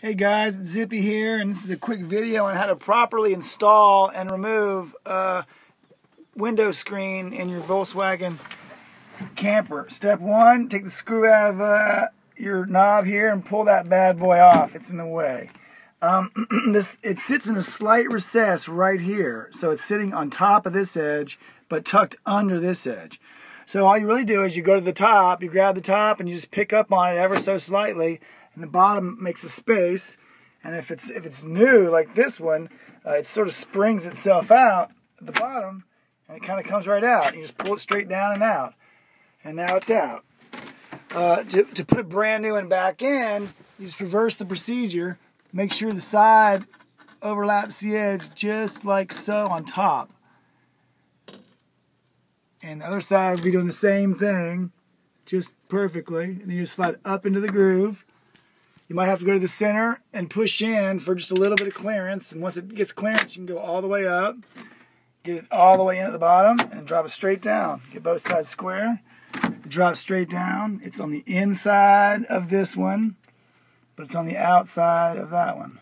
Hey guys, it's Zippy here, and this is a quick video on how to properly install and remove a window screen in your Volkswagen camper. Step one, take the screw out of uh, your knob here and pull that bad boy off. It's in the way. Um, this It sits in a slight recess right here, so it's sitting on top of this edge, but tucked under this edge. So all you really do is you go to the top, you grab the top, and you just pick up on it ever so slightly, and the bottom makes a space. And if it's if it's new like this one, uh, it sort of springs itself out at the bottom, and it kind of comes right out. You just pull it straight down and out, and now it's out. Uh, to, to put a brand new one back in, you just reverse the procedure. Make sure the side overlaps the edge just like so on top. And the other side will be doing the same thing, just perfectly. And then you slide up into the groove. You might have to go to the center and push in for just a little bit of clearance. And once it gets clearance, you can go all the way up, get it all the way in at the bottom, and drop it straight down. Get both sides square. Drop straight down. It's on the inside of this one, but it's on the outside of that one.